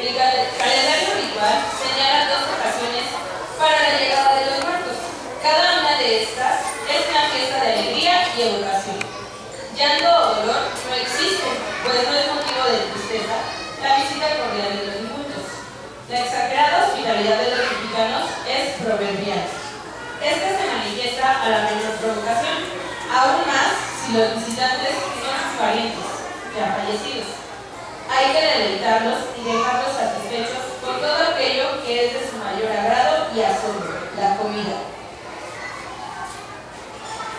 El calendario ritual señala dos ocasiones para la llegada de los muertos. Cada una de estas es una fiesta de alegría y educación. Llanto o dolor no existe, pues no es motivo de tristeza la visita cordial de los difuntos. La exagerada hospitalidad de los mexicanos es proverbial. Esta se manifiesta a la menor provocación, aún más si los visitantes son sus parientes ya fallecidos. Hay que deleitarlos y dejarlos satisfechos por todo aquello que es de su mayor agrado y asombro, la comida.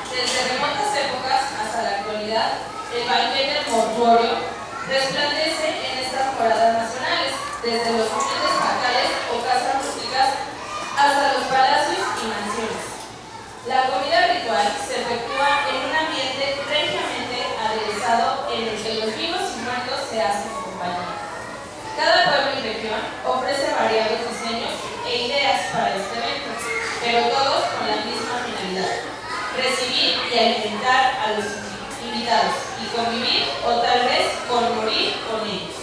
Desde remotas épocas hasta la actualidad, el banquete mortuorio resplandece en estas moradas nacionales, desde los humildes macales o casas rústicas hasta los palacios y mansiones. La comida ritual se efectúa en un ambiente regiamente aderezado en el que los vivos y muertos se hacen. Cada pueblo y región ofrece variados diseños e ideas para este evento, pero todos con la misma finalidad, recibir y alimentar a los invitados y convivir o tal vez con morir con ellos.